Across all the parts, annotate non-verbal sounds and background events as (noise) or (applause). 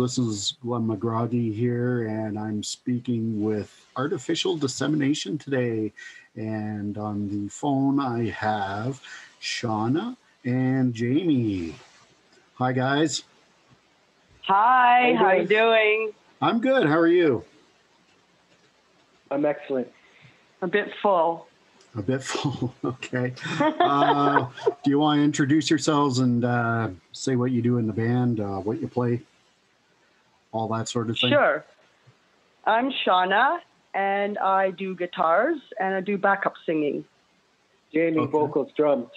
So this is Glenn McGroggy here, and I'm speaking with Artificial Dissemination today. And on the phone, I have Shawna and Jaimie. Hi, guys. Hi, how, you doing? I'm good. How are you? I'm excellent. A bit full. A bit full. (laughs) okay. Uh, (laughs) do you want to introduce yourselves and uh, say what you do in the band, uh, what you play, all that sort of thing? Sure. I'm Shawna, and I do guitars and I do backup singing. Jaimie, Okay. vocals, drums.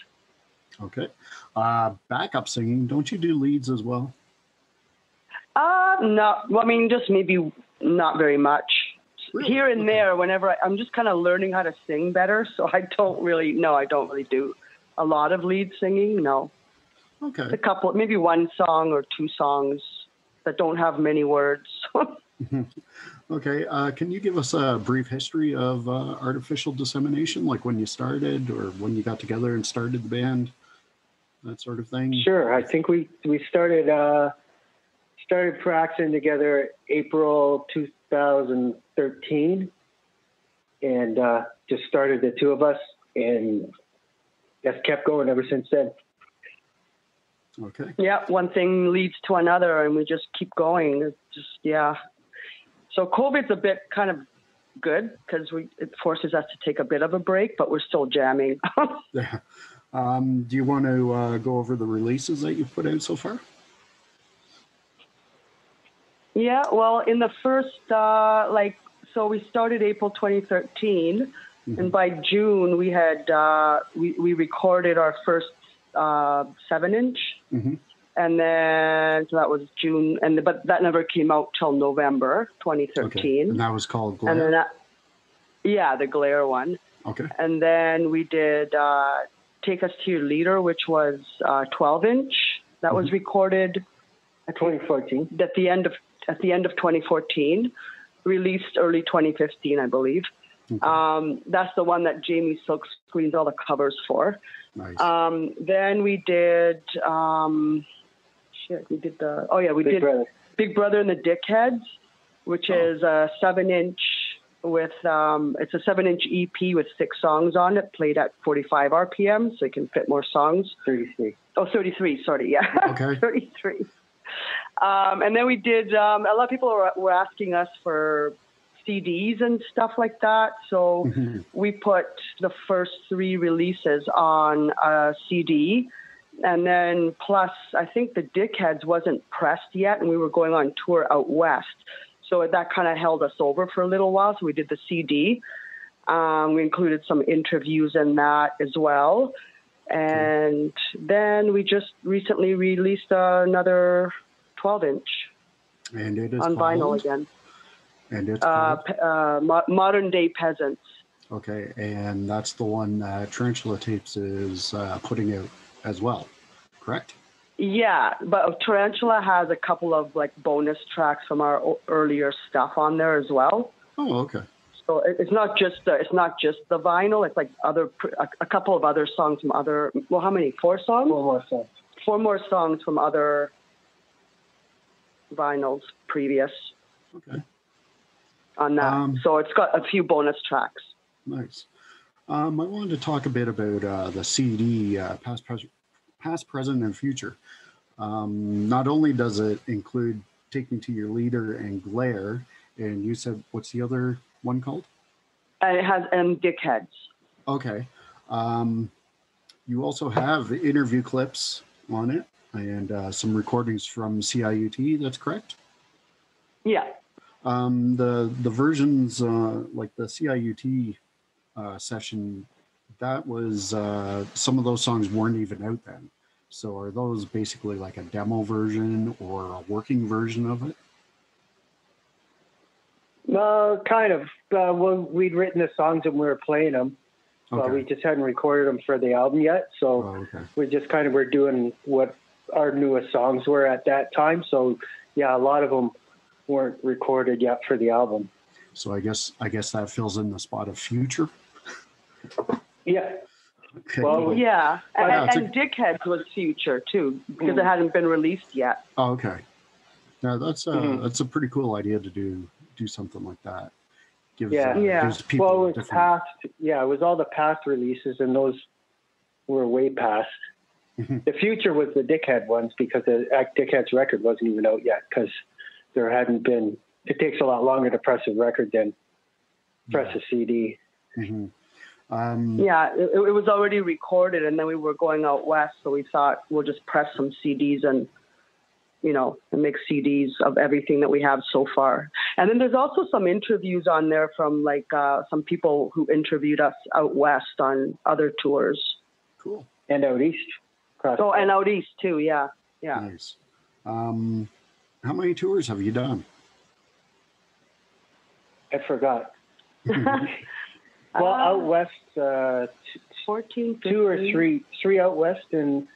Okay. Uh, backup singing. Don't you do leads as well? Uh, no, well, I mean, just maybe not very much. Really? Here and Okay. there, whenever I, I'm just kind of learning how to sing better, (laughs) so I don't really, no, I don't really do a lot of lead singing. No, Okay. a couple, maybe one song or two songs that don't have many words. (laughs) Okay. Uh, can you give us a brief history of uh, artificial dissemination, like when you started or when you got together and started the band, that sort of thing? Sure. I think we we started uh, started practicing together April 2013, and uh, just started the two of us, and that's kept going ever since then. Okay. yeah, one thing leads to another, and we just keep going. It's just yeah. So COVID's a bit kind of good because we it forces us to take a bit of a break, but we're still jamming. (laughs) Yeah. Um, do you want to uh, go over the releases that you've put out so far? yeah, well, in the first uh, like so we started April 2013, and by June we had uh, we we recorded our first uh, seven inch. Mhm. And then so that was June, and but that never came out till November 2013. Okay. And that was called Glare. And then that, yeah, the glare one. Okay. And then we did uh, Take Us to Your Leader, which was uh, 12 inch. That was recorded 2014. at the end of at the end of 2014, released early 2015, I believe. Um, that's the one that Jaimie Silk screened all the covers for. Nice. Um, then we did um, shit. We did the oh yeah, we Big did brother. Big Brother and the Dickheads, which Oh. is a seven inch with um, it's a seven inch EP with six songs on it, played at 45 RPM, so you can fit more songs. 33. Oh, 33, sorry, yeah. Okay. (laughs) 33. Um, and then we did, um, a lot of people were, were asking us for CDs and stuff like that. So Mhm. we put the first three releases on a CD. And then plus, I think the Dickheads wasn't pressed yet, and we were going on tour out west. So that kind of held us over for a little while. So we did the CD. Um, we included some interviews in that as well. And then we just recently released another 12 inch and it is on vinyl again. And it's Uh, called- pe- uh, mo- modern day peasants. okay. And that's the one that Tarantula Tapes is uh, putting out as well, correct? Yeah, but Tarantula has a couple of like bonus tracks from our o- earlier stuff on there as well. Oh, okay. So it- it's not just the, it's not just the vinyl. It's like other pr- a, a couple of other songs from other. Well, how many? Four songs. One more song. Four more songs from other vinyls previous Okay. On that. Um, so it's got a few bonus tracks. Nice. Um, I wanted to talk a bit about uh, the CD, uh, past, pres- past, present, and future. Um, not only does it include Take Me to Your Leader and Glare, and you said, what's the other one called? And it has and Dickheads. Okay. Um, you also have interview clips on it and uh, some recordings from CIUT, that's correct? Yeah. Um, the the versions uh, like the CIUT uh, session, that was uh, some of those songs weren't even out then. So are those basically like a demo version or a working version of it? Uh, kind of. Uh, well, we'd written the songs and we were playing them, but we just hadn't recorded them for the album yet. So Oh, okay. we just kind of were doing what our newest songs were at that time. So yeah, a lot of them weren't recorded yet for the album. So I guess I guess that fills in the spot of future. Yeah. Okay. Well, cool. Yeah. And, Yeah, it's and Dickheads was future too, because Mm. it hadn't been released yet. Oh, okay. Yeah, that's uh, Mhm. that's a pretty cool idea to do do something like that. Gives, Yeah. uh, Yeah. gives people well, a it was different. past. Yeah, it was all the past releases, and those were way past. Mhm. the future was the Dickhead ones because the Dickhead's record wasn't even out yet because there hadn't been. It takes a lot longer to press a record than press a CD. Mhm. Um, Yeah, it, it was already recorded, and then we were going out west, so we thought we'll just press some CDs and, you know, and make CDs of everything that we have so far. And then there's also some interviews on there from like uh, some people who interviewed us out west on other tours. Cool. And out east, across Oh, and out east too. Yeah, yeah. Nice. Um, how many tours have you done? I forgot. (laughs) Well, Uh, out west, uh, t- 14, two or three, three out west and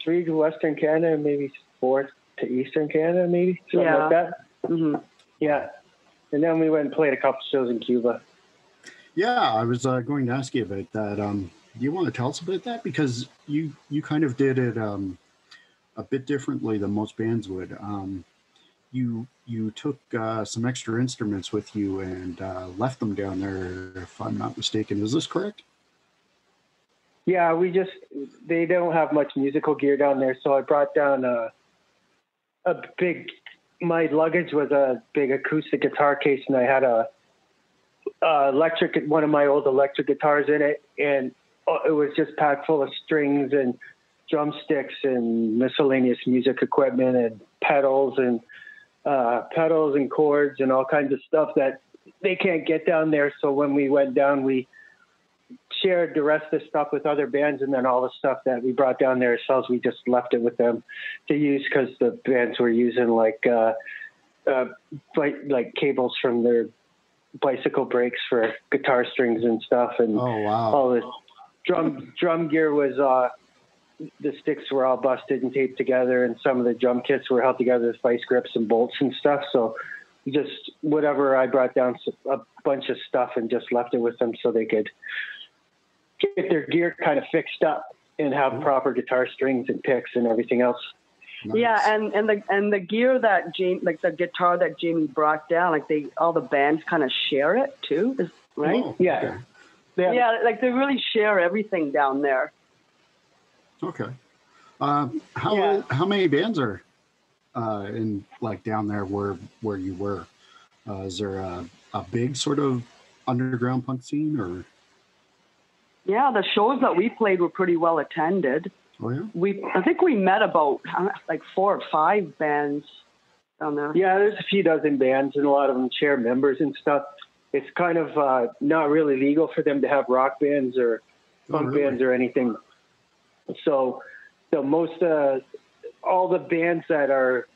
three to Western Canada, and maybe four to Eastern Canada, maybe something Yeah. like that. Mhm. Yeah, and then we went and played a couple shows in Cuba. Yeah, I was uh, going to ask you about that. Um, do you want to tell us about that? Because you you kind of did it um, a bit differently than most bands would. Um, you you took uh, some extra instruments with you and uh, left them down there, if I'm not mistaken. Is this correct? Yeah, we just they don't have much musical gear down there, so I brought down a a big. My luggage was a big acoustic guitar case, and I had a, a electric one of my old electric guitars in it, and uh, it was just packed full of strings and drumsticks and miscellaneous music equipment and pedals and uh, pedals and chords and all kinds of stuff that they can't get down there. So when we went down, we shared the rest of the stuff with other bands, and then all the stuff that we brought down there ourselves, we just left it with them to use because the bands were using like uh, uh, like like cables from their bicycle brakes for guitar strings and stuff, and Oh wow! all the drum drum gear was uh, the sticks were all busted and taped together, and some of the drum kits were held together with vice grips and bolts and stuff. So just whatever I brought down a bunch of stuff and just left it with them so they could get their gear kind of fixed up and have proper guitar strings and picks and everything else. Nice. Yeah, and and the and the gear that Jaimie, like the guitar that Jaimie brought down, like they all the bands kind of share it too, is right? Oh, Yeah. Okay. They have- Yeah, like they really share everything down there. Okay. Um, how Yeah. how many bands are uh, in like down there where where you were? Uh, is there a, a big sort of underground punk scene or? Yeah, the shows that we played were pretty well attended. Oh yeah. We I think we met about uh, like four or five bands down there. Yeah, there's a few dozen bands, and a lot of them share members and stuff. It's kind of uh, not really legal for them to have rock bands or Oh, punk really? bands or anything. So, so most uh, all the bands that are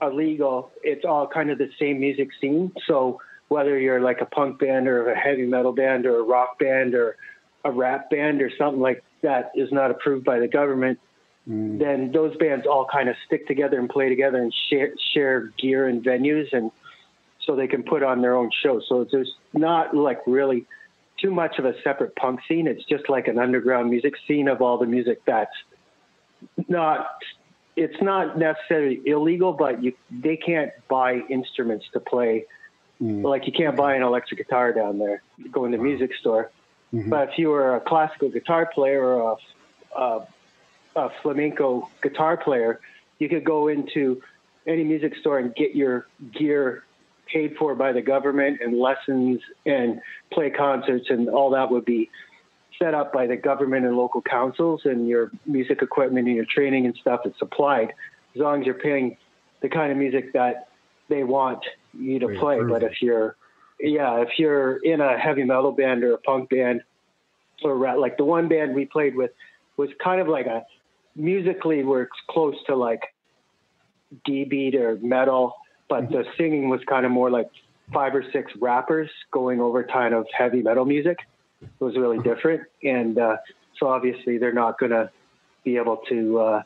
illegal, it's all kind of the same music scene. So whether you're like a punk band or a heavy metal band or a rock band or a rap band or something like that is not approved by the government, Mm, then those bands all kind of stick together and play together and share share gear and venues and so they can put on their own show. So it's there's not like really too much of a separate punk scene. It's just like an underground music scene of all the music that's not it's not necessarily illegal, but you they can't buy instruments to play. mm, Like you can't buy an electric guitar down there. You go in the music store. mhm. But if you were a classical guitar player or a, a, a flamenco guitar player, you could go into any music store and get your gear paid for by the government and lessons and play concerts and all that would be set up by the government and local councils and your music equipment and your training and stuff is supplied. As long as you're paying the kind of music that they want you to play. but if you're yeah if you're in a heavy metal band or a punk band or like the one band we played with was kind of like a musically we're close to like D beat or metal, but the singing was kind of more like five or six rappers going over kind of heavy metal music. It was really different, and uh, so obviously they're not going to be able to uh,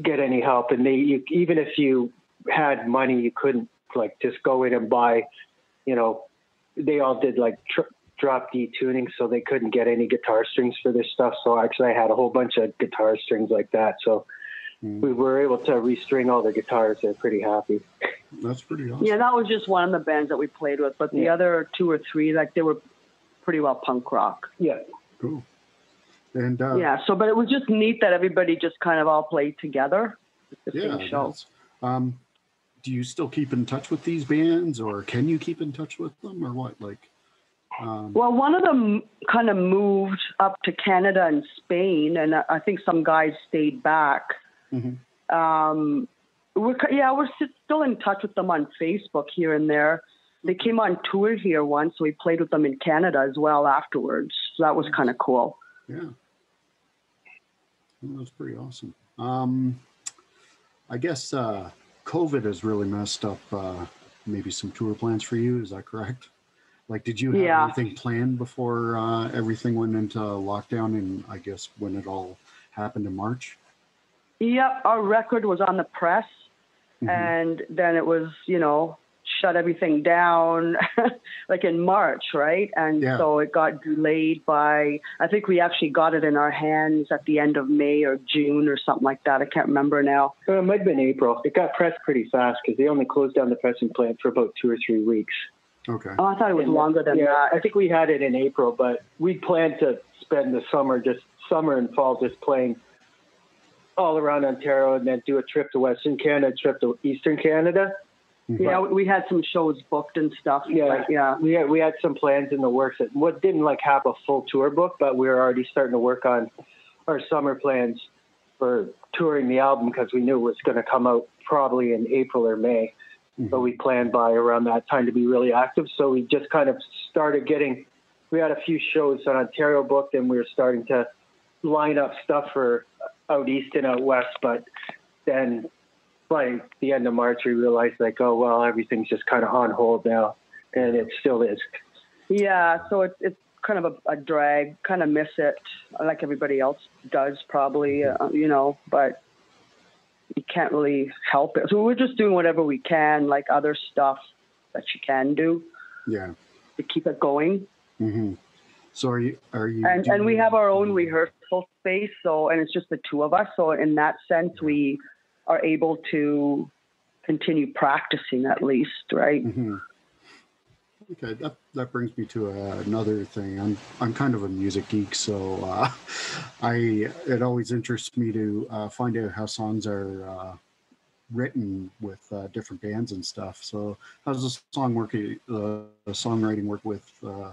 get any help. And they you, even if you had money, you couldn't like just go in and buy. You know, they all did like tr- drop D tuning, so they couldn't get any guitar strings for this stuff. So actually, I had a whole bunch of guitar strings like that. So. We were able to restring all the guitars. They're pretty happy. That's pretty awesome. Yeah, that was just one of the bands that we played with, but the Yeah. other two or three, like they were pretty well punk rock. Yeah. Cool. And uh, yeah. So, but it was just neat that everybody just kind of all played together the yeah. show. Um, do you still keep in touch with these bands, or can you keep in touch with them, or what? Like, um, Well, one of them kind of moved up to Canada and Spain, and I I think some guys stayed back. Mhm. Um, we're yeah, we're still in touch with them on Facebook here and there. They came on tour here once, so we played with them in Canada as well afterwards. So that was kind of cool. yeah, Well, that's pretty awesome. Um, I guess uh, COVID has really messed up uh, maybe some tour plans for you. Is that correct? Like, did you have Yeah. anything planned before uh, everything went into lockdown? And I guess when it all happened in March. Yep, our record was on the press, Mhm. and then it was, you know, shut everything down (laughs) like in March, right? And Yeah. so it got delayed by, I think we actually got it in our hands at the end of May or June or something like that. I can't remember now. Uh, it might have been April. It got pressed pretty fast because they only closed down the pressing plant for about two or three weeks. Okay. Oh, I thought it was And, longer than yeah, that. I think we had it in April, but we planned to spend the summer, just summer and fall, just playing all around Ontario, and then do a trip to Western Canada, a trip to Eastern Canada. yeah, we had some shows booked and stuff. Yeah. but yeah. We had we had some plans in the works. That what didn't like have a full tour book, but we were already starting to work on our summer plans for touring the album because we knew it was going to come out probably in April or May. Mhm. But we planned by around that time to be really active. So we just kind of started getting. We had a few shows on Ontario booked, and we were starting to line up stuff for out east and out west. But then by the end of March, we realized like, oh well, everything's just kind of on hold now, and it still is. Yeah, so it's it's kind of a, a drag. Kind of miss it, like everybody else does, probably. Uh, you know, but you can't really help it. So we're just doing whatever we can, like other stuff that you can do Yeah. to keep it going. hmm So are you? Are you? And and we have our own rehearsal space, so and it's just the two of us. So in that sense, we are able to continue practicing at least, right? hmm Okay, that that brings me to uh, another thing. I'm I'm kind of a music geek, so uh, (laughs) I it always interests me to uh, find out how songs are uh, written with uh, different bands and stuff. So how does the song work? Uh, the songwriting work with uh,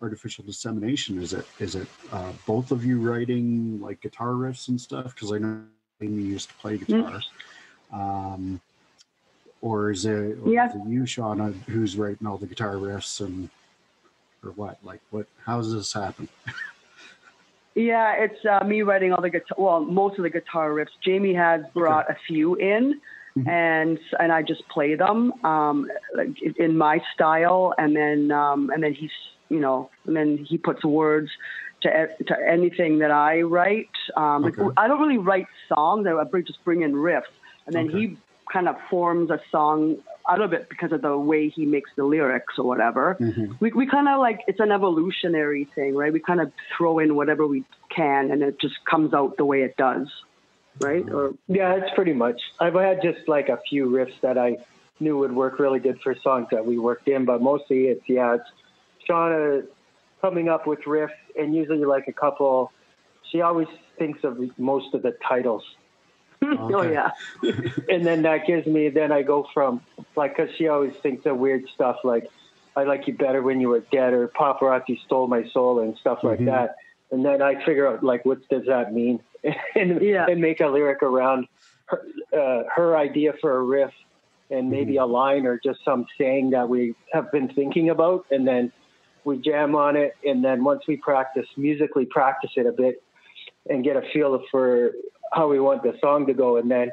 artificial dissemination? Is it is it uh, both of you writing like guitar riffs and stuff? Because I know Amy used to play guitar. Um, or is it, or is it you, Shawna, who's writing all the guitar riffs and or what? Like what? How does this happen? Yeah, it's uh, me writing all the guitar. Well, most of the guitar riffs. Jaimie has brought a few in, Mhm. and and I just play them um, like in my style, and then um, and then he's you know, and then he puts words to e- to anything that I write. Um, like, Okay. I don't really write songs. I bring- just bring in riffs, and then Okay. he kind of forms a song out of it because of the way he makes the lyrics or whatever Mhm. we, we kind of like it's an evolutionary thing right we kind of throw in whatever we can and it just comes out the way it does right or Yeah, it's pretty much. I've had just like a few riffs that I knew would work really good for songs that we worked in, but mostly it's yeah, it's Shawna coming up with riffs and usually like a couple. She always thinks of most of the titles, (laughs) oh yeah (laughs) and then that gives me. Then I go from like because she always thinks of weird stuff like I like you better when you were dead or paparazzi stole my soul and stuff like Mhm. that. And then I figure out like what does that mean (laughs) and Yeah. and make a lyric around her, uh, her idea for a riff and maybe a line or just some saying that we have been thinking about and then we jam on it and then once we practice musically practice it a bit and get a feel for how we want the song to go and then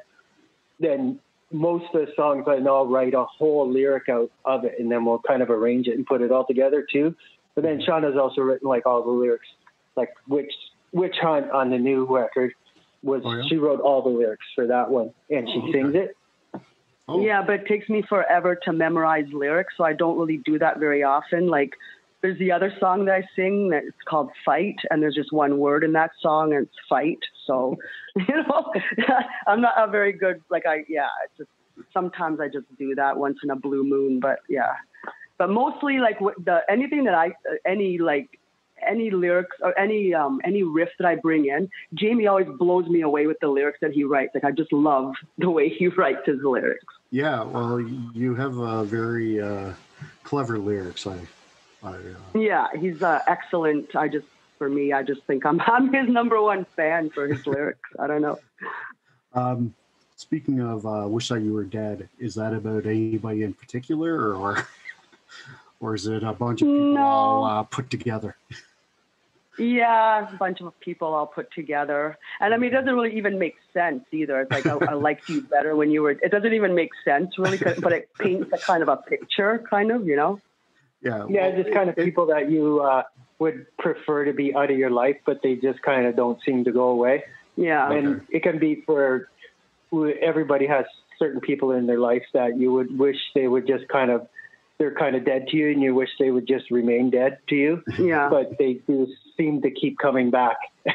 then most of the songs I know I'll write a whole lyric out of it and then we'll kind of arrange it and put it all together too. But then Shawna's also written like all the lyrics, like which Witch Hunt on the new record was Oh, yeah? she wrote all the lyrics for that one and she Oh, okay. sings it. Oh, yeah but it takes me forever to memorize lyrics so i don't really do that very often like there's the other song that I sing that's called Fight, and there's just one word in that song, and it's fight. So, (laughs) you know, (laughs) I'm not a very good, like, I, yeah, it's just, sometimes I just do that once in a blue moon, but yeah. But mostly, like, the anything that I, any, like, any lyrics or any um, any riff that I bring in, Jaimie always blows me away with the lyrics that he writes. Like I just love (laughs) the way he writes his lyrics. Yeah, well, you have a very uh, clever lyrics. I, I uh... yeah, he's uh, excellent. I just for me, I just think I'm (laughs) I'm his number one fan for his (laughs) lyrics. I don't know. Um, speaking of uh, "Wish That You Were Dead," is that about anybody in particular, or (laughs) or is it a bunch of people no. all uh, put together? Yeah, a bunch of people all put together. And I mean, it doesn't really even make sense either. It's like, I, I liked you better when you were, it doesn't even make sense really, but it paints a kind of a picture, kind of, you know? Yeah. Yeah, just kind of people that you uh, would prefer to be out of your life, but they just kind of don't seem to go away. Yeah. And it can be for everybody has certain people in their life that you would wish they would just kind of, they're kind of dead to you and you wish they would just remain dead to you, Yeah. but they do seem to keep coming back. (laughs)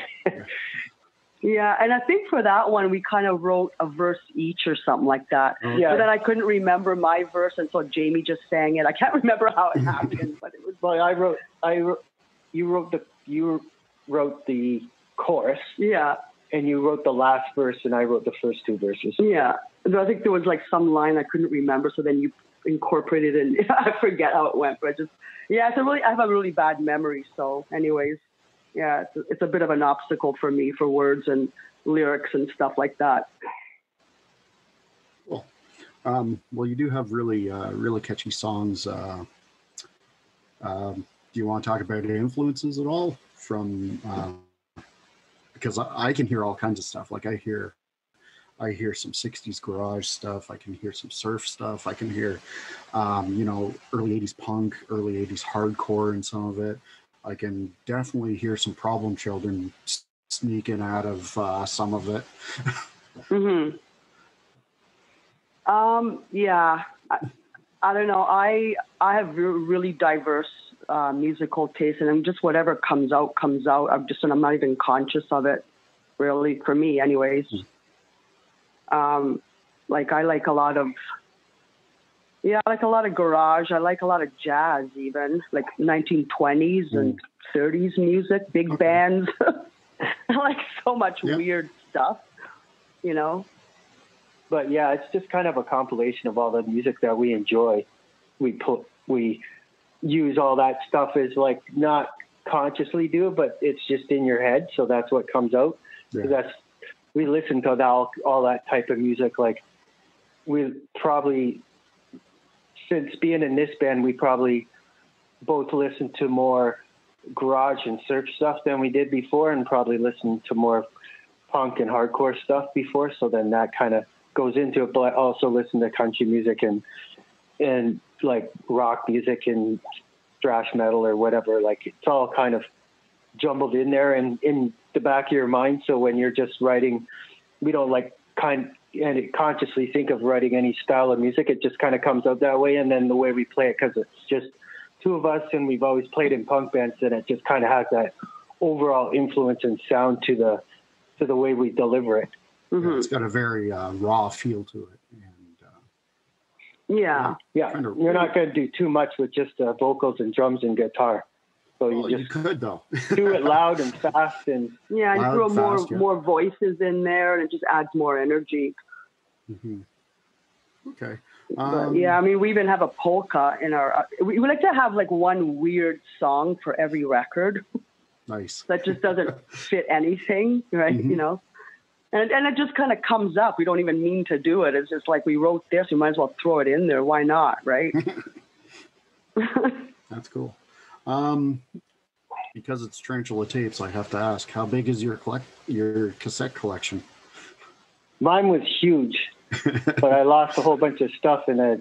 Yeah. And I think for that one, we kind of wrote a verse each or something like that. Yeah. But then I couldn't remember my verse, and so Jamie just sang it. I can't (laughs) remember how it happened, but it was. like I wrote, I wrote, you wrote the, you wrote the chorus Yeah, and you wrote the last verse and I wrote the first two verses. yeah. but I think there was like some line I couldn't remember, so then you incorporated it. And (laughs) I forget how it went, but I just yeah. It's a really I have a really bad memory, so anyways, yeah, it's a, it's a bit of an obstacle for me for words and lyrics and stuff like that. Cool. Um, well, you do have really, uh, really catchy songs. Uh, um, do you want to talk about influences at all from? Uh, because I, I can hear all kinds of stuff. Like I hear, I hear some '60s garage stuff. I can hear some surf stuff. I can hear, um, you know, early '80s punk, early '80s hardcore, and some of it. I can definitely hear some Problem Children sneaking out of uh, some of it. (laughs) hmm Um, yeah, I, I don't know. I I have re- really diverse uh, musical taste, and I'm just whatever comes out comes out. I'm just and I'm not even conscious of it, really. For me, anyways. Um, like I like a lot of. Yeah, I like a lot of garage. I like a lot of jazz, even like 1920s hmm. and 30s music, big Okay. bands. (laughs) I like so much Yeah. weird stuff, you know. But yeah, it's just kind of a compilation of all the music that we enjoy. We put we use all that stuff as like not consciously do it, but it's just in your head, so that's what comes out. Yeah. That's we listen to all all that type of music. Like we probably since being in this band, we probably both listen to more garage and surf stuff than we did before, and probably listen to more punk and hardcore stuff before. So then that kind of goes into it. But I also listen to country music and and like rock music and thrash metal or whatever. Like it's all kind of jumbled in there and in the back of your mind. So when you're just writing, we don't like kind and consciously think of writing any style of music. It just kind of comes out that way. And then the way we play it, because it's just two of us and we've always played in punk bands, and it just kind of has that overall influence and sound to the to the way we deliver it. hmm It's got a very uh, raw feel to it. And uh, Yeah. Yeah, Kind of- you're not going to do too much with just uh, vocals and drums and guitar. So you well, you just could though. (laughs) do it loud and fast and Yeah, and Loud, throw more fast, yeah. more voices in there, and it just adds more energy. Mhm. Okay. Um, yeah, I mean, we even have a polka in our. Uh, we, we like to have like one weird song for every record Nice. that just doesn't (laughs) fit anything, right? Mhm. You know, and and it just kind of comes up. We don't even mean to do it. It's just like we wrote this. We might as well throw it in there. Why not, right? (laughs) That's cool. Um, because it's tarantula tapes, I have to ask, how big is your collect your cassette collection? mine was huge, (laughs) but I lost a whole bunch of stuff in a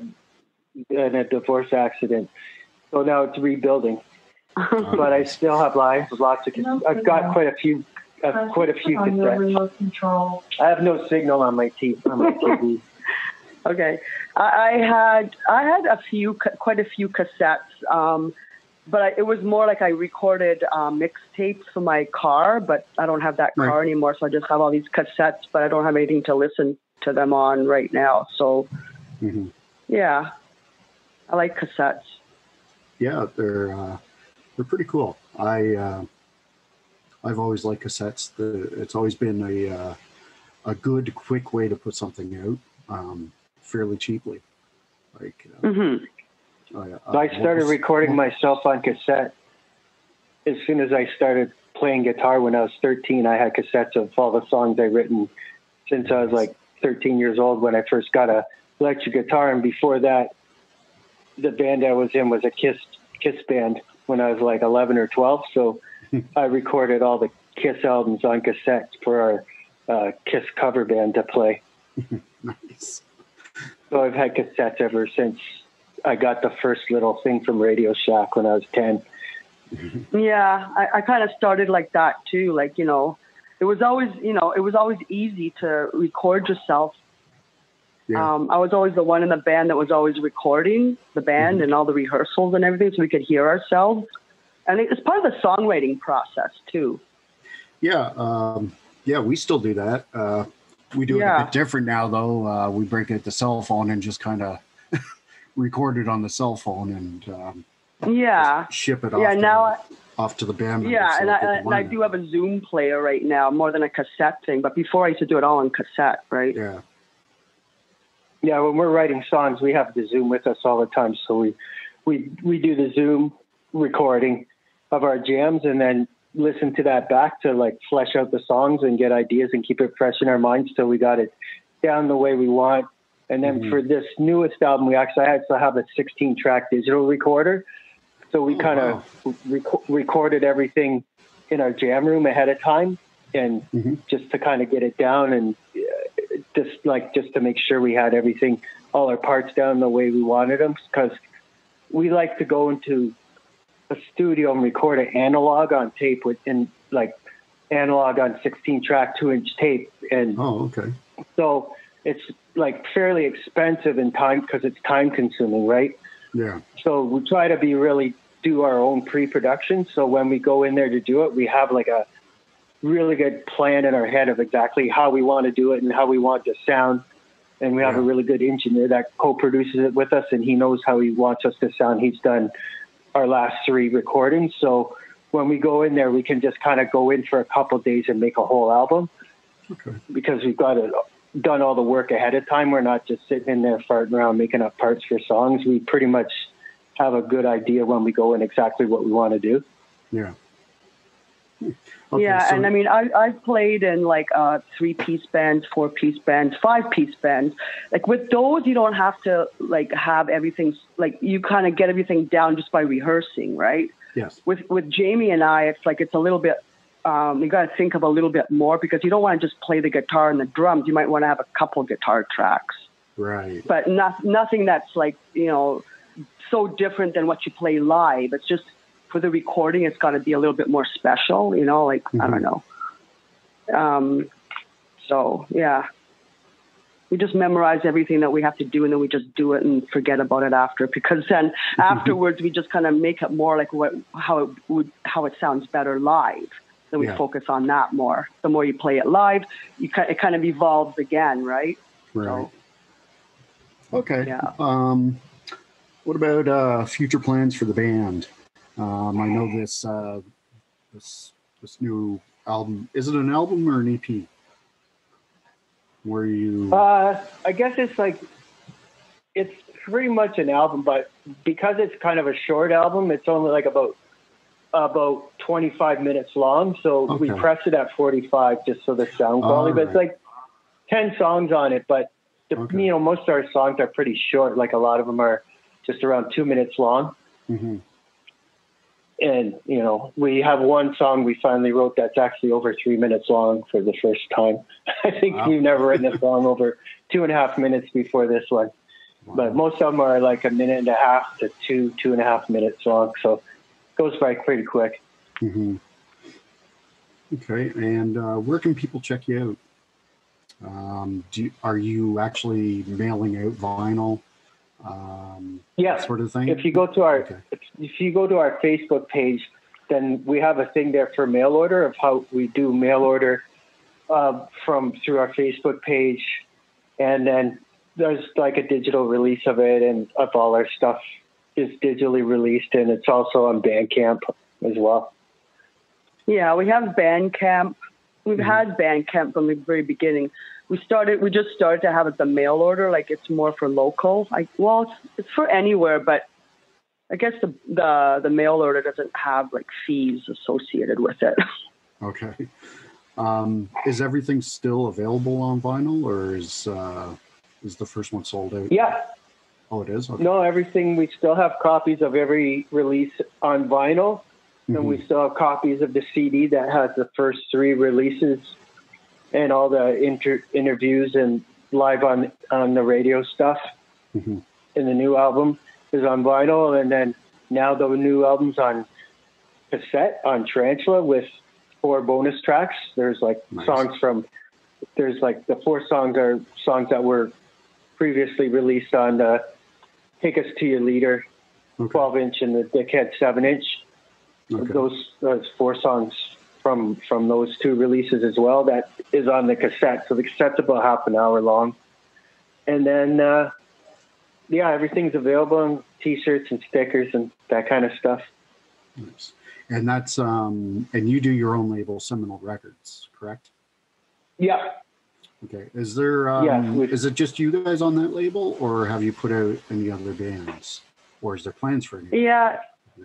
in a divorce accident. So now it's rebuilding. (laughs) But I still have lots, lots of. I've got quite a few. I've quite a few cassettes. remote control. I have no signal on my t- on my TV. (laughs) Okay, I, I had I had a few, quite a few cassettes. Um, but I, it was more like I recorded um, mixtapes for my car, but I don't have that car Right. anymore, so I just have all these cassettes, but I don't have anything to listen to them on right now. So Mhm. yeah, I like cassettes. Yeah, they're uh, they're pretty cool. I uh, I've always liked cassettes. The, it's always been a uh, a good, quick way to put something out um, fairly cheaply. Like uh, hmm I, started recording myself on cassette as soon as I started playing guitar when I was 13. I had cassettes of all the songs I'd written since I was like 13 years old when I first got a electric guitar. And before that, the band I was in was a Kiss Kiss band when I was like 11 or 12. So (laughs) I recorded all the Kiss albums on cassette for our uh, Kiss cover band to play. (laughs) nice. So I've had cassettes ever since I got the first little thing from Radio Shack when I was 10. Yeah, I, I kind of started like that too. Like you know, it was always you know it was always easy to record yourself. Yeah. Um, I was always the one in the band that was always recording the band and all the rehearsals and everything, so we could hear ourselves. And it's part of the songwriting process too. Yeah, um, yeah, we still do that. Uh, we do it a bit different now, though. Uh, we break out the cell phone and just kind of record it on the cell phone and um, Yeah, ship it off, yeah. to, Now, I, off to the band. yeah, so and I, and I do have a Zoom player right now, more than a cassette thing. But before I used to do it all on cassette, right? Yeah, Yeah, when we're writing songs, we have the Zoom with us all the time. So we we we do the Zoom recording of our jams and then listen to that back to like flesh out the songs and get ideas and keep it fresh in our minds till we got it down the way we want. And then Mhm. for this newest album, we actually also have a 16 track digital recorder. So we Oh, kind wow. of rec- recorded everything in our jam room ahead of time and Mhm. just to kind of get it down and uh, just like just to make sure we had everything all our parts down the way we wanted them because we like to go into a studio and record it analog on tape with in like analog on 16 track two inch tape and Oh, okay. so it's like fairly expensive in time because it's time consuming right Yeah. so we try to be really do our own pre-production. So when we go in there to do it, we have like a really good plan in our head of exactly how we want to do it and how we want to sound. And we have a really good engineer that co-produces it with us, and he knows how he wants us to sound. He's done our last three recordings, so when we go in there, we can just kind of go in for a couple of days and make a whole album Okay. because we've got it done all the work ahead of time. We're not just sitting in there farting around making up parts for songs. We pretty much have a good idea when we go in exactly what we want to do. Yeah. Okay, yeah, so- and I mean, I I've played in like uh, three piece bands, four piece bands, five piece bands. Like with those, you don't have to like have everything. Like you kind of get everything down just by rehearsing, right? yes. With with Jaimie and I, it's like it's a little bit. Um, you got to think of a little bit more because you don't want to just play the guitar and the drums. You might want to have a couple guitar tracks, Right. but not nothing that's like you know so different than what you play live. It's just for the recording, it's got to be a little bit more special, you know, like, I don't know. Um, so, yeah. We just memorize everything that we have to do and then we just do it and forget about it after because then (laughs) afterwards we just kind of make it more like what how it would how it sounds better live. Then we Yeah. focus on that more. The more you play it live, you it kind of evolves again, right? Right. So, Okay. Yeah. Um, what about uh, future plans for the band? Um, I know this uh, this this new album. Is it an album or an EP? Where you? Uh, I guess it's like it's pretty much an album, but because it's kind of a short album, it's only like about about 25 minutes long. So we Okay. pressed it at 45 just so the sound quality. But it's like 10 songs on it, but the, Okay. you know most of our songs are pretty short. Like a lot of them are just around two minutes long. Mhm. And you know, we have one song we finally wrote that's actually over three minutes long for the first time. (laughs) I think Wow. we've never written a song over two and a half minutes before this one. But most of them are like a minute and a half to two, two and a half minutes long. So goes by pretty quick. Mhm. Okay. And uh, where can people check you out? Um, do are you actually mailing out vinyl um, Yeah. sort of thing. If you go to our Okay. if, if you go to our Facebook page, then we have a thing there for mail order of how we do mail order uh, from through our Facebook page, and then there's like a digital release of it, and of all our stuff is digitally released, and it's also on Bandcamp as well. Yeah, we have Bandcamp. We've Mhm. had Bandcamp from the very beginning. We started. We just started to have it the mail order. Like it's more for local. Like well, it's, it's for anywhere, but I guess the the the mail order doesn't have like fees associated with it. (laughs) Okay. Um, is everything still available on vinyl, or is uh, is the first one sold out? Yeah, Oh, it is. Okay. no, everything. We still have copies of every release on vinyl. and Mhm. we still have copies of the CD that has the first three releases and all the inter- interviews and live on on the radio stuff. Mhm. And the new album is on vinyl, and then now the new album's on cassette on Tarantula with four bonus tracks. There's like Nice. songs from there's like the four songs are songs that were previously released on the Take Us to Your Leader Okay. 12 inch and the Dickhead 7 inch Okay. those those four songs from from those two releases as well. That is on the cassette. So the cassette's about half an hour long, and then uh, yeah, everything's available in t-shirts and stickers and that kind of stuff. Nice. And that's um, and you do your own label, Seminole Records, correct? Yeah, Okay. Is there um, Yeah, we- is it just you guys on that label, or have you put out any other bands, or is there plans for any? yeah,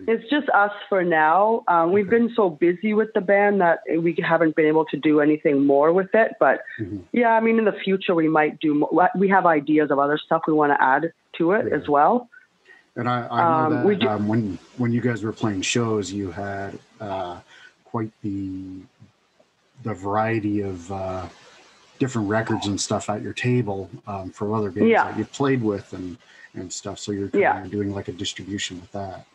it's just us for now. Um, we've Okay. been so busy with the band that we haven't been able to do anything more with it. But Mhm. yeah, I mean, in the future we might do. More. We have ideas of other stuff we want to add to it Yeah. as well. And I, I know Um, that we do- um, when when you guys were playing shows, you had uh, quite the the variety of uh, different records and stuff at your table um, for other bands Yeah. that you played with and and stuff. So you're kind Yeah. of doing like a distribution with that.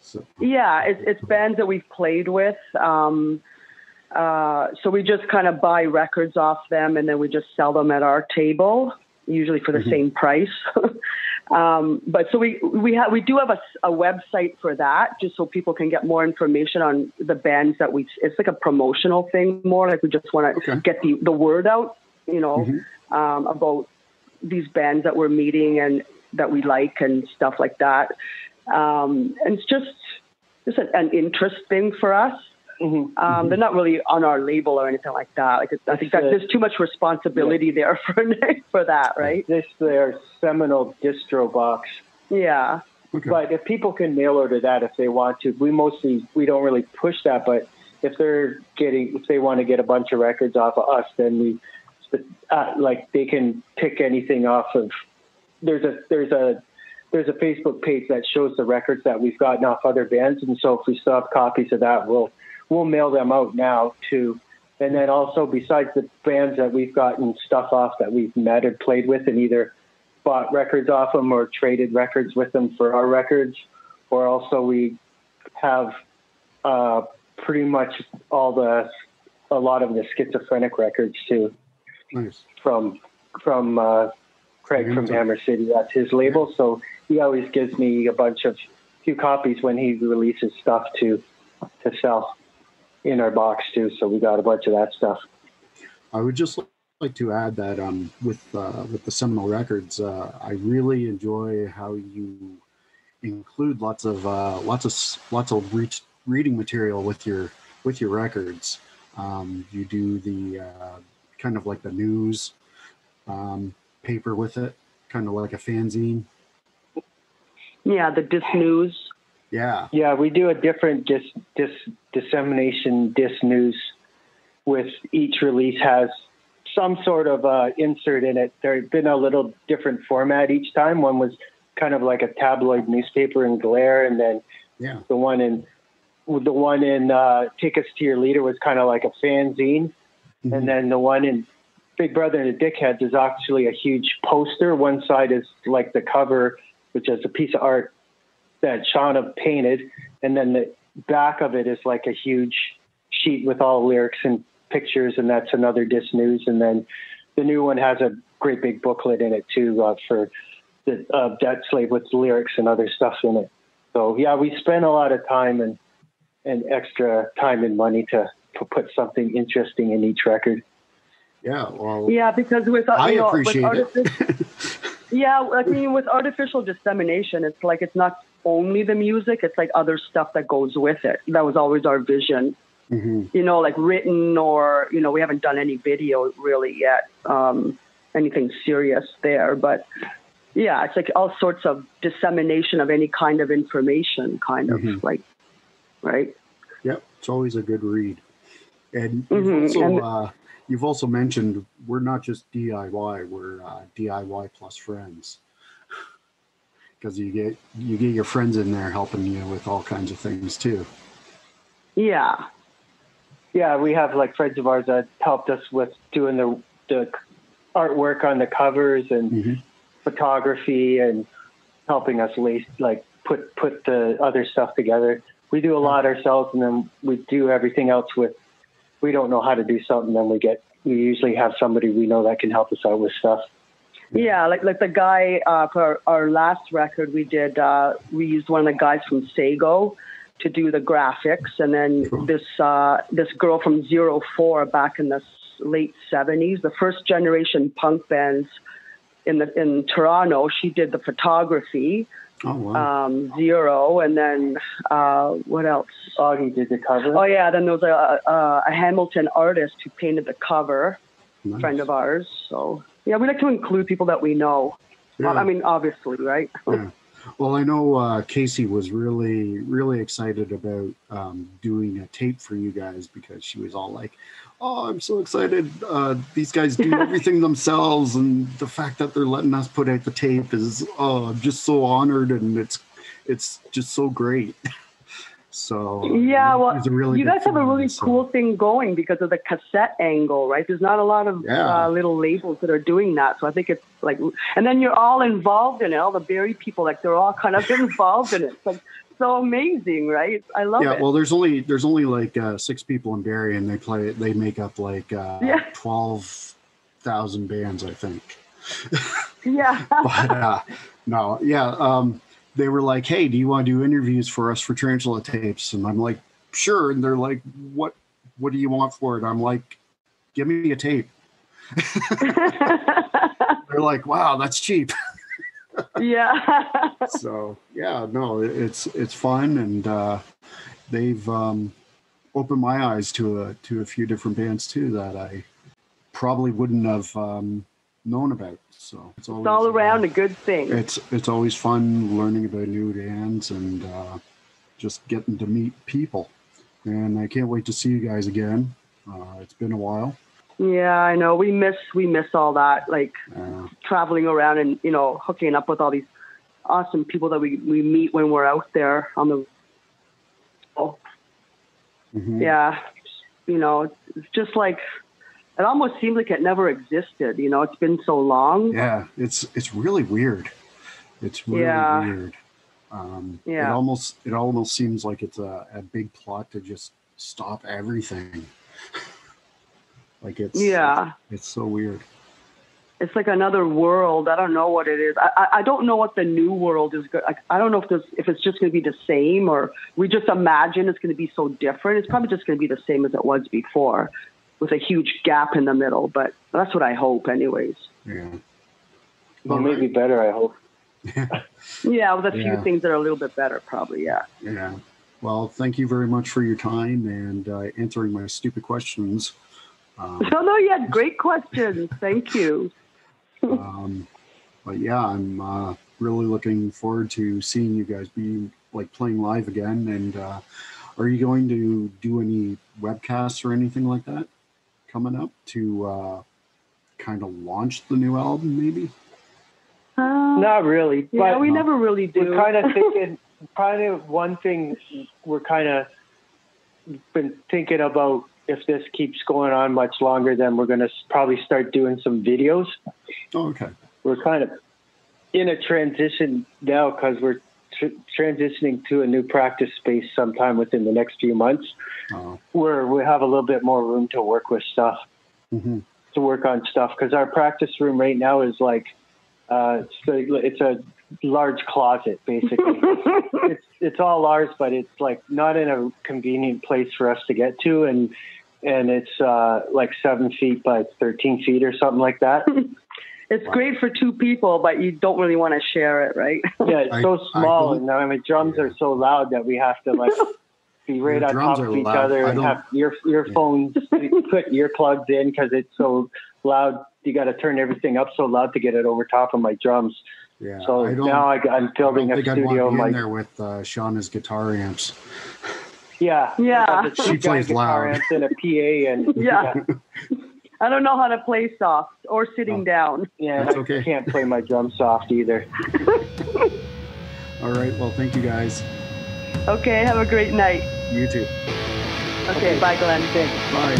So Yeah, it's, it's bands that we've played with. Um, uh, so we just kind of buy records off them and then we just sell them at our table, usually for the Mhm. same price. (laughs) um, but so we we have we do have a, a website for that, just so people can get more information on the bands that we. It's like a promotional thing more. Like we just want to Okay. get the the word out, you know, Mhm. um, about these bands that we're meeting and that we like and stuff like that. Um, and it's just just an, an interest thing for us. Mhm. Um, They're not really on our label or anything like that. Like I think that It's, there's too much responsibility there (laughs) for for that, right? this their seminal distro box. Yeah, okay. But if people can mail order that if they want to, we mostly we don't really push that. But if they're getting if they want to get a bunch of records off of us, then we uh, like they can pick anything off of. There's a there's a there's a Facebook page that shows the records that we've gotten off other bands, and so if we still have copies of that, we'll we'll mail them out now too. And then also besides the bands that we've gotten stuff off that we've met or played with, and either bought records off them or traded records with them for our records, or also we have uh, pretty much all the a lot of the schizophrenic records too nice. from from uh, Craig from Hammer City. That's his label, so he always gives me a bunch of few copies when he releases stuff to to sell in our box too. So we got a bunch of that stuff. I would just like to add that um, with uh, with the Seminole Records, uh, I really enjoy how you include lots of uh, lots of lots of reach, reading material with your with your records. Um, you do the uh, kind of like the news um, paper with it, kind of like a fanzine. yeah. The Dis News. Yeah, Yeah, we do a different dis, dis, dissemination dis news with each release has some sort of uh, insert in it. There's been a little different format each time. One was kind of like a tabloid newspaper in glare, and then yeah, the one in the one in uh, Take Us to Your Leader was kind of like a fanzine, Mhm. and then the one in Big Brother and the Dickheads is actually a huge poster. One side is like the cover, which is a piece of art that Shawna painted, and then the back of it is like a huge sheet with all lyrics and pictures, and that's another disc news. And then the new one has a great big booklet in it too uh, for the uh, Debt Slave with lyrics and other stuff in it. So yeah, we spent a lot of time and and extra time and money to, to put something interesting in each record. Yeah, well, Yeah, because with uh, I you know, appreciate with it. (laughs) yeah, I mean, with artificial dissemination, it's like it's not only the music; it's like other stuff that goes with it. That was always our vision. Mhm. You know, like written or you know, we haven't done any video really yet, um, anything serious there. But yeah, it's like all sorts of dissemination of any kind of information, kind of Mhm. like, right? Yep, it's always a good read. And you've Mhm, also and- uh, you've also mentioned we're not just DIY; we're uh, DIY plus friends. Because you get you get your friends in there helping you with all kinds of things too. Yeah, Yeah, we have like friends of ours that helped us with doing the the artwork on the covers and Mhm. photography and helping us lace like put put the other stuff together. We do a lot ourselves, and then we do everything else with. We don't know how to do something, then we get. We usually have somebody we know that can help us out with stuff. Yeah, like like the guy uh, for our, our last record, we did uh, we used one of the guys from Sago to do the graphics, and then Cool. this uh, this girl from Zero Four back in the late seventies, the first generation punk bands in the in Toronto. She did the photography, Oh wow! um, Zero, and then uh, what else? Augie did the cover. Oh yeah, then there was a, a, a Hamilton artist who painted the cover Nice. friend of ours. So yeah, we like to include people that we know. Yeah. I mean, obviously, right? (laughs) Yeah. Well, I know uh, Casey was really, really excited about um, doing a tape for you guys because she was all like, "Oh, I'm so excited! Uh, these guys do (laughs) everything themselves, and the fact that they're letting us put out the tape is, oh, I'm just so honored, and it's, it's just so great." (laughs) So Yeah, well, really you guys have a really so- cool thing going because of the cassette angle, right? There's not a lot of Yeah. uh, little labels that are doing that, so I think it's like, and then you're all involved in it. All the Barrie people, like they're all kind of (laughs) involved in it. It's like so amazing, right? I love yeah, it. Yeah, well, there's only there's only like uh, six people in Barrie, and they play they make up like uh, Yeah. twelve thousand bands, I think. yeah, (laughs) but uh, no, yeah, um, they were like, "Hey, do you want to do interviews for us for Tarantula Tapes?" And I'm like, "Sure." And they're like, "What? What do you want for it?" I'm like, "Give me a tape." (laughs) They're like, "Wow, that's cheap." (laughs) yeah. so yeah, no, it- it's it's fun, and uh, they've um, opened my eyes to a to a few different bands too that I probably wouldn't have um, known about. So it's, always, It's all uh, around a good thing. it's it's always fun learning about new bands and uh, just getting to meet people. And I can't wait to see you guys again. Uh, it's been a while. Yeah, I know. We miss we miss all that, like Uh, traveling around and you know hooking up with all these awesome people that we we meet when we're out there on the. Oh, mhm. yeah, you know, it's just like it almost seems like it never existed. You know, it's been so long. Yeah, it's it's really weird. It's really Yeah. weird. Um, It almost it almost seems like it's a, a big plot to just stop everything. (laughs) like it's Yeah. it's so weird. It's like another world. I don't know what it is. I I, I don't know what the new world is. Go- like, I don't know if there's if it's just going to be the same or we just imagine it's going to be so different. It's probably just going to be the same as it was before, with a huge gap in the middle. But that's what I hope, anyways. Yeah. well, maybe better. I hope. (laughs) Yeah, with a few Yeah. things that are a little bit better, probably. Yeah. Yeah. Well, thank you very much for your time and uh, answering my stupid questions. Um, (laughs) No, no, you had great questions. Thank you. (laughs) um, but yeah, I'm uh, really looking forward to seeing you guys be like playing live again. And uh, are you going to do any webcasts or anything like that coming up to uh, kind of launch the new album, maybe? Uh, Not really, yeah, but we never really do. we're kind of thinking. kind of one thing we're kind of been thinking about if this keeps going on much longer, then we're going to probably start doing some videos. Oh, okay. We're kind of in a transition now because we're tr- transitioning to a new practice space sometime within the next few months, Uh, where we have a little bit more room to work with stuff, mhm. to work on stuff. Because our practice room right now is like Uh, so it's a large closet, basically. (laughs) it's it's all ours, but it's like not in a convenient place for us to get to, and and it's uh, like seven feet by thirteen feet or something like that. (laughs) It's Wow. great for two people, but you don't really want to share it, right? (laughs) Yeah, it's I- so small, don't- and I mean drums Yeah. are so loud that we have to like (laughs) be right The on top of each loud. other I and have ear earphones put earplugs in because it's so loud. You got to turn everything up so loud to get it over top of my drums. Yeah. So I don't, now I, I'm I building don't a think I'd want studio. to be in there with uh, Shawna's guitar amps. yeah, Yeah. I got the She plays guitar loud. amps and a PA and (laughs) Yeah. I don't know how to play soft or sitting Oh. down. yeah. That's I can't play my drum soft either. All right. Well, thank you guys. Okay, have a great night. You too. Okay, bye, Glenn. Thanks. Bye.